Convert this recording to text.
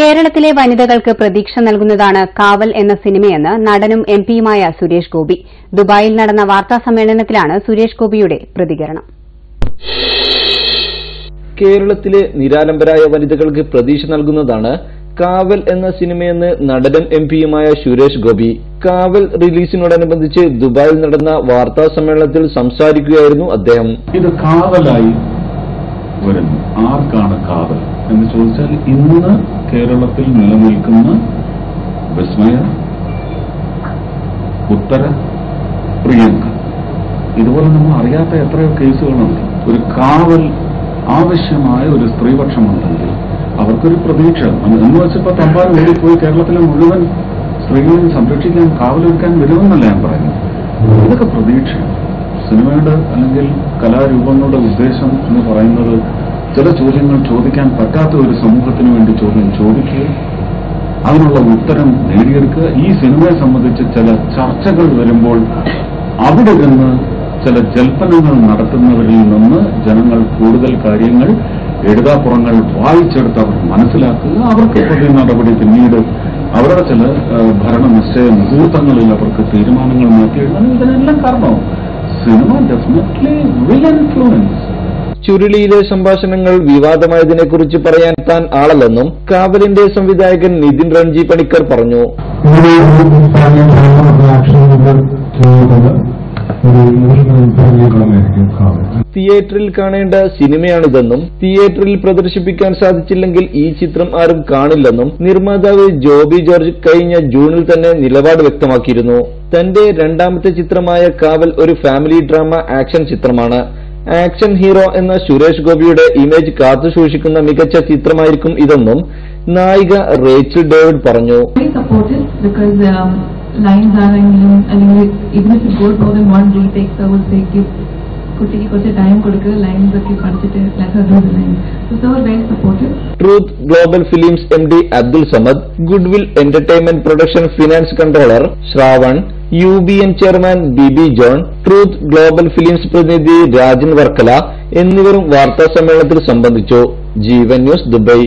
കേരളത്തിലെ വനിതകൾക്ക് പ്രതീക്ഷ നൽകുന്നതാണ് കാവൽ എന്ന സിനിമയെന്ന് നടനും എം പിയുമായ സുരേഷ് ഗോപി. ദുബായിൽ നടന്ന വാർത്താ സമ്മേളനത്തിലാണ് സുരേഷ് ഗോപിയുടെ പ്രതികരണം. കേരളത്തിലെ നിരാലംബരായ വനിതകൾക്ക് പ്രതീക്ഷ നൽകുന്നതാണ് കാവൽ എന്ന സിനിമയെന്ന് നടനും എം പിയുമായ സുരേഷ് ഗോപി. കാവൽ റിലീസിനോടനുബന്ധിച്ച് ദുബായിൽ നടന്ന വാർത്താ സമ്മേളനത്തിൽ സംസാരിക്കുകയായിരുന്നു അദ്ദേഹം. ഇത് കാവലായി വരുന്നു. ആർക്കാണ് കാവൽ? ചോദിച്ചാൽ ഇന്ന് കേരളത്തിൽ നിലനിൽക്കുന്ന വിസ്മയ ഉത്തര പ്രിയങ്ക. ഇതുപോലെ നമ്മൾ അറിയാത്ത എത്രയോ കേസുകളുണ്ട്. ഒരു കാവൽ ആവശ്യമായ ഒരു സ്ത്രീപക്ഷം സ്ത്രീപക്ഷമുണ്ടെങ്കിൽ അവർക്കൊരു പ്രതീക്ഷ. എന്ന് വെച്ചപ്പോ തമ്പാൻ ഓടിപ്പോയി കേരളത്തിലെ മുഴുവൻ സ്ത്രീകളെയും സംരക്ഷിക്കാൻ കാവലൊരുക്കാൻ വരുമെന്നല്ല ഞാൻ പറയുന്നത്. ഇതൊക്കെ പ്രതീക്ഷയാണ്. സിനിമയുടെ അല്ലെങ്കിൽ കലാരൂപങ്ങളുടെ ഉദ്ദേശം എന്ന് പറയുന്നത് ചില ചോദ്യങ്ങൾ ചോദിക്കാൻ പറ്റാത്ത ഒരു സമൂഹത്തിന് വേണ്ടി ചോദ്യം ചോദിക്കുക. അതിനുള്ള ഉത്തരം നേടിയെടുക്കുക. ഈ സിനിമയെ സംബന്ധിച്ച് ചില ചർച്ചകൾ വരുമ്പോൾ അവിടെ നിന്ന് ചില ജൽപ്പനങ്ങൾ നടത്തുന്നവരിൽ നിന്ന് ജനങ്ങൾ കൂടുതൽ കാര്യങ്ങൾ എഴുതാപ്പുറങ്ങൾ വായിച്ചെടുത്ത് അവർ മനസ്സിലാക്കുക. അവർക്ക് പുതിയ നടപടി പിന്നീട് അവരുടെ ചില ഭരണ നിശ്ചയ മുഹൂർത്തങ്ങളിൽ അവർക്ക് തീരുമാനങ്ങൾ മാറ്റിയെഴുതാൻ ഇതിനെല്ലാം കാരണവും സിനിമ ഡെഫിനറ്റ്ലി വിൽ ഇൻഫ്ലുവൻസ് ചുരുളിയിലെ സംഭാഷണങ്ങൾ വിവാദമായതിനെക്കുറിച്ച് പറയാൻ താൻ ആളല്ലെന്നും കാവലിന്റെ സംവിധായകൻ നിതിൻ രൺജി പണിക്കർ പറഞ്ഞു. തിയേറ്ററിൽ കാണേണ്ട സിനിമയാണിതെന്നും തിയേറ്ററിൽ പ്രദർശിപ്പിക്കാൻ സാധിച്ചില്ലെങ്കിൽ ഈ ചിത്രം ആരും കാണില്ലെന്നും നിർമ്മാതാവ് ജോബി ജോർജ് കഴിഞ്ഞ ജൂണിൽ തന്നെ നിലപാട് വ്യക്തമാക്കിയിരുന്നു. തന്റെ രണ്ടാമത്തെ ചിത്രമായ കാവൽ ഒരു ഫാമിലി ഡ്രാമ ആക്ഷൻ ചിത്രമാണ്. ആക്ഷൻ ഹീറോ എന്ന സുരേഷ് ഗോപിയുടെ ഇമേജ് കാത്തുസൂക്ഷിക്കുന്ന മികച്ച ചിത്രമായിരിക്കും ഇതെന്നും നായിക റേച്ചൽ ഡേവിഡ് പറഞ്ഞു. ലൈൻസ് ആണെങ്കിലും അല്ലെങ്കിൽ ഇതിന് ഫുട്ബോൾ പോകുന്ന വൺ റീടേക്സ് ഔട്ട്സേക്കും കുട്ടിക്ക് കുറച്ച് ടൈം കൊടുക്കുക ലൈൻസ് ഒക്കെ പഠിച്ചിട്ട് Truth Global Films M D Abdul Samad Goodwill Entertainment production finance controller Shravan U B N chairman Bibi John Truth Global Films പ്രതിനിധി രാജൻ വർക്കല എന്നിവരും വാർത്താ സമ്മേളനത്തിൽ സംബന്ധിച്ചു. ജീവൻ ന്യൂസ് ദുബൈ